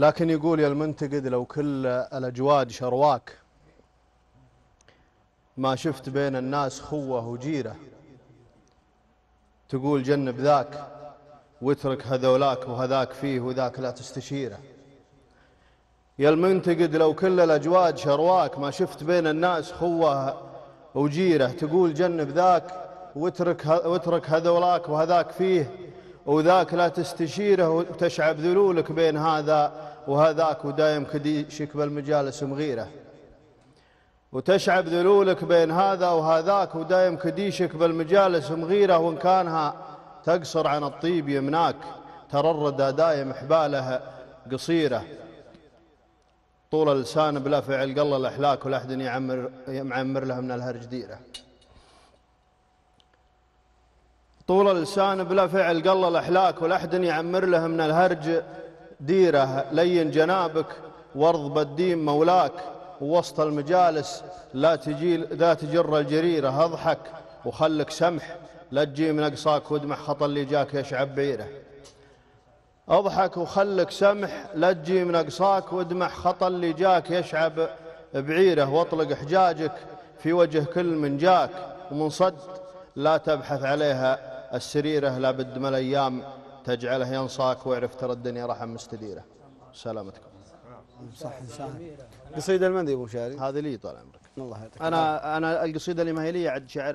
لكن يقول يا المنتقد لو كل الأجواد شرواك ما شفت بين الناس خوة وجيرة. تقول جنب ذاك واترك هذولاك وهذاك فيه وذاك لا تستشيره. يا المنتقد لو كل الأجواد شرواك ما شفت بين الناس خوة وجيرة. تقول جنب ذاك واترك واترك هذولاك وهذاك فيه وذاك لا تستشيره وتشعب ذلولك بين هذا وهذاك ودايم كديشك بالمجالس مغيرة. وتشعب ذلولك بين هذا وهذاك ودايم كديشك بالمجالس مغيرة وان كانها تقصر عن الطيب يمناك ترى دايم حبالها قصيرة. طول اللسان بلا فعل قل الاحلاك ولا أحد يعمر يعمر له من الهرج ديرة. طول اللسان بلا فعل قل الاحلاك ولا أحد يعمر له من الهرج ديره لين جنابك وارض بالدين مولاك ووسط المجالس لا تجيل لا تجر الجريرة أضحك وخلك سمح لا تجي من أقصاك ودمع خطأ اللي جاك يشعب بعيره أضحك وخلك سمح لا تجي من أقصاك وادمع خطأ اللي جاك يشعب بعيره. واطلق حجاجك في وجه كل من جاك ومن صد لا تبحث عليها السريرة لا بد من الأيام تجعله ينصاك واعرف ترى الدنيا رحم مستديرة. سلامتكم. صح صح. قصيدة المندي أبو شاري. هذه لي طال عمرك. الله يعطيك أنا أنا القصيدة اللي ما هي لي عد شعرها